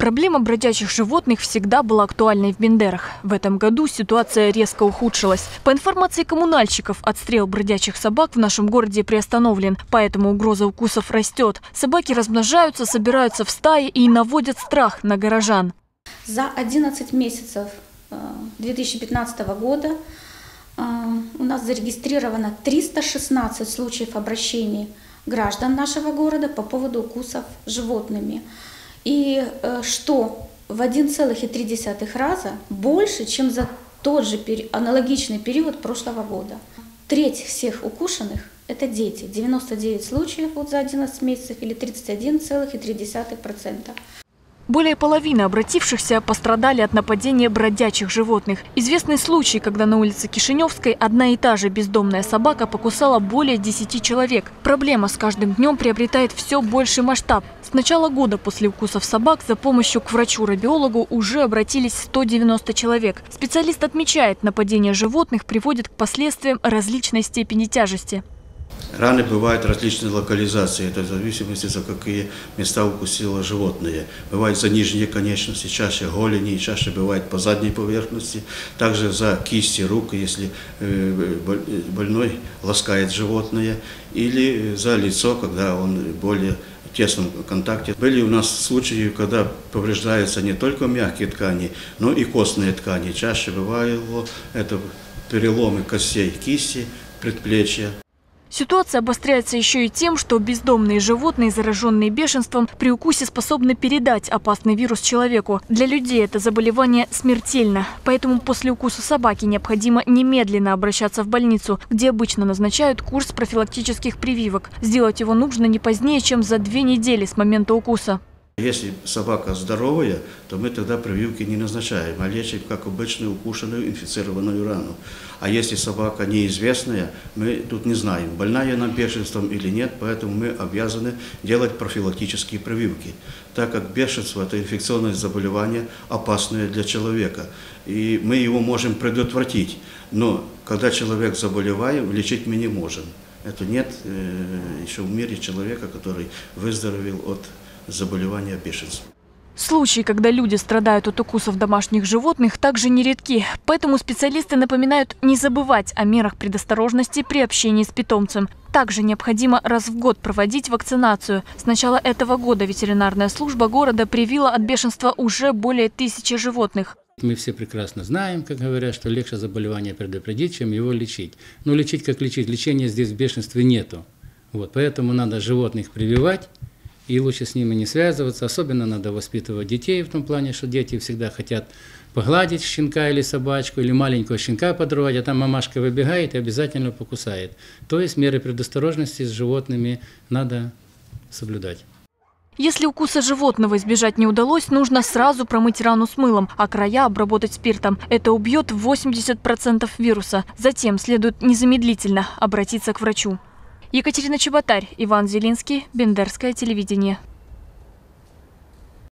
Проблема бродячих животных всегда была актуальной в Бендерах. В этом году ситуация резко ухудшилась. По информации коммунальщиков, отстрел бродячих собак в нашем городе приостановлен, поэтому угроза укусов растет. Собаки размножаются, собираются в стаи и наводят страх на горожан. За 11 месяцев э, 2015 года э, у нас зарегистрировано 316 случаев обращений граждан нашего города по поводу укусов животными. И э, что в 1,3 раза больше, чем за тот же аналогичный период прошлого года. Треть всех укушенных – это дети. 99 случаев вот за 11 месяцев или 31,3%. Более половины обратившихся пострадали от нападения бродячих животных. Известный случай, когда на улице Кишиневской одна и та же бездомная собака покусала более 10 человек. Проблема с каждым днем приобретает все больший масштаб. С начала года после укусов собак за помощью к врачу-рабиологу уже обратились 190 человек. Специалист отмечает, нападение животных приводит к последствиям различной степени тяжести. Раны бывают различной локализации, это в зависимости, за какие места укусило животное. Бывает за нижние конечности, чаще голени, чаще бывает по задней поверхности, также за кисти рук, если э, боль- больной ласкает животное, или за лицо, когда он более тесном контакте. Были у нас случаи, когда повреждаются не только мягкие ткани, но и костные ткани. Чаще бывало это переломы костей кисти, предплечья. Ситуация обостряется еще и тем, что бездомные животные, зараженные бешенством, при укусе способны передать опасный вирус человеку. Для людей это заболевание смертельно. Поэтому после укуса собаки необходимо немедленно обращаться в больницу, где обычно назначают курс профилактических прививок. Сделать его нужно не позднее, чем за две недели с момента укуса. Если собака здоровая, то мы тогда прививки не назначаем, а лечим как обычную укушенную инфицированную рану. А если собака неизвестная, мы тут не знаем, больная она бешенством или нет, поэтому мы обязаны делать профилактические прививки, так как бешенство – это инфекционное заболевание, опасное для человека, и мы его можем предотвратить. Но когда человек заболевает, лечить мы не можем. Это нет э, еще в мире человека, который выздоровел от заболевания бешенства. Случаи, когда люди страдают от укусов домашних животных, также нередки. Поэтому специалисты напоминают не забывать о мерах предосторожности при общении с питомцем. Также необходимо раз в год проводить вакцинацию. С начала этого года ветеринарная служба города привила от бешенства уже более тысячи животных. Мы все прекрасно знаем, как говорят, что легче заболевание предупредить, чем его лечить. Но лечить как лечить, лечения здесь в бешенстве нету. Вот, поэтому надо животных прививать, и лучше с ними не связываться. Особенно надо воспитывать детей в том плане, что дети всегда хотят погладить щенка или собачку, или маленького щенка подрывать, а там мамашка выбегает и обязательно покусает. То есть меры предосторожности с животными надо соблюдать. Если укуса животного избежать не удалось, нужно сразу промыть рану с мылом, а края обработать спиртом. Это убьет 80% вируса. Затем следует незамедлительно обратиться к врачу. Екатерина Чеботарь, Иван Зелинский, Бендерское телевидение.